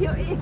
よい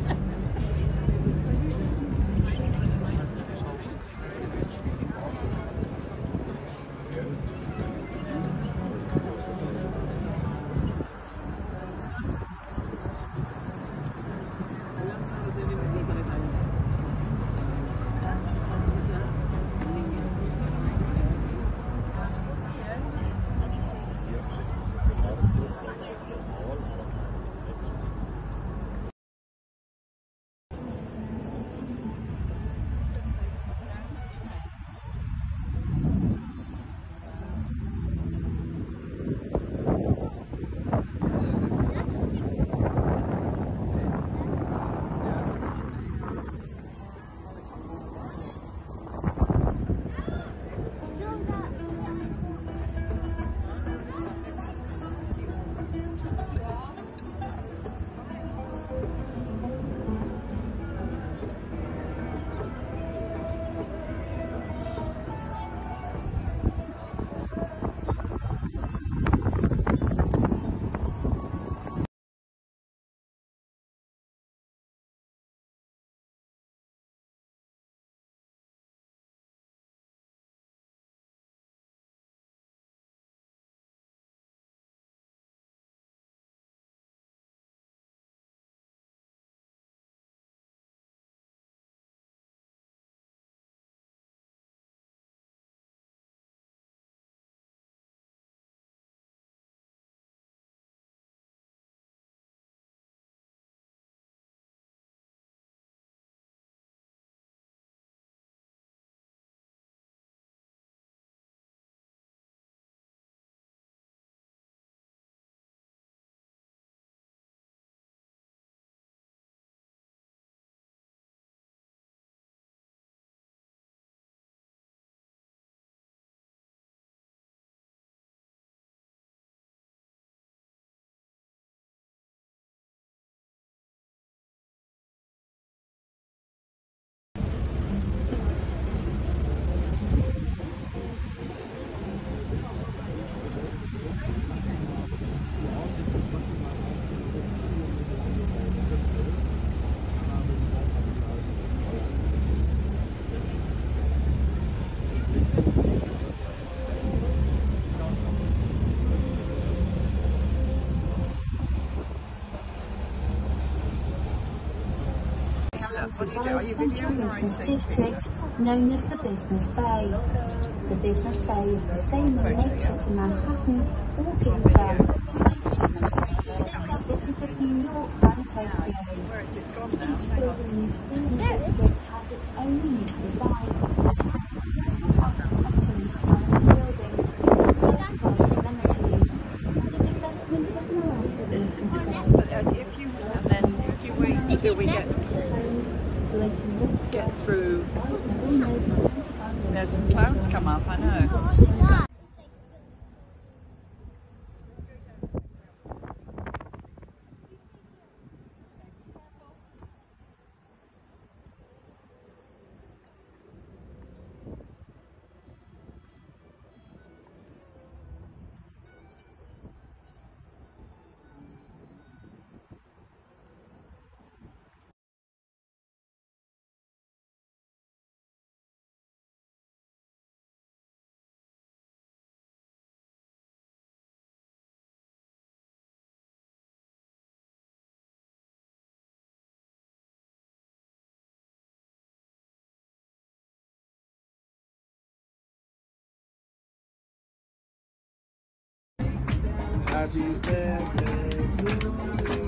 Central business district, known as the Business Bay. The Business Bay is the same in nature to Manhattan or Ginza, which are business centers in the cities of New York and Tokyo. Each building you see in the district has its own unique design, which has several architecturally stunning buildings, price amenities, and the development of Bay. If you, and then if you wait until we get, get through, there's some clouds come up, I know. Happy birthday to you.